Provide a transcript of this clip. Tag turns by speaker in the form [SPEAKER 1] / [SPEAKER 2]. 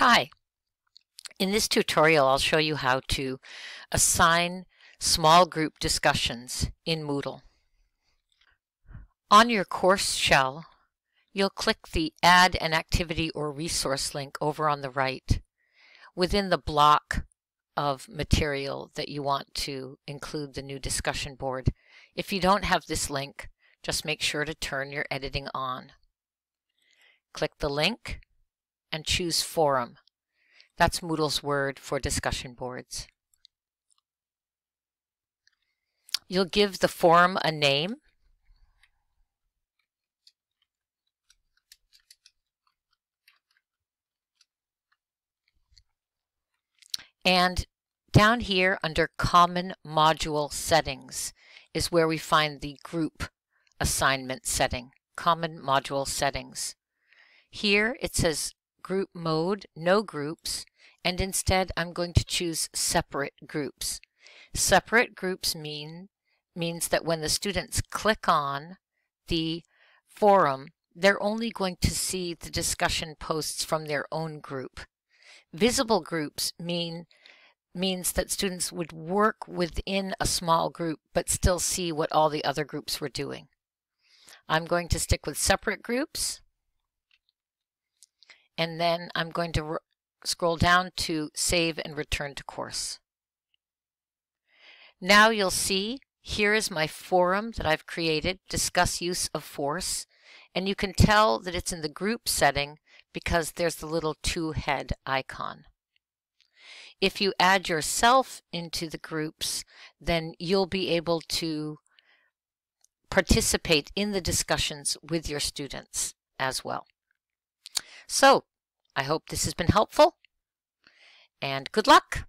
[SPEAKER 1] Hi. In this tutorial, I'll show you how to assign small group discussions in Moodle. On your course shell, you'll click the Add an Activity or Resource link over on the right within the block of material that you want to include the new discussion board. If you don't have this link, just make sure to turn your editing on. Click the link and choose Forum. That's Moodle's word for discussion boards. You'll give the forum a name. And down here under Common Module Settings is where we find the group assignment setting, Common Module Settings. Here it says group mode, no groups, and instead I'm going to choose separate groups. Separate groups mean means that when the students click on the forum, they're only going to see the discussion posts from their own group. Visible groups mean means that students would work within a small group but still see what all the other groups were doing. I'm going to stick with separate groups and then I'm going to scroll down to Save and Return to Course. Now you'll see here is my forum that I've created, Discuss Use of Force, and you can tell that it's in the group setting because there's the little two head icon. If you add yourself into the groups, then you'll be able to participate in the discussions with your students as well. So I hope this has been helpful and good luck.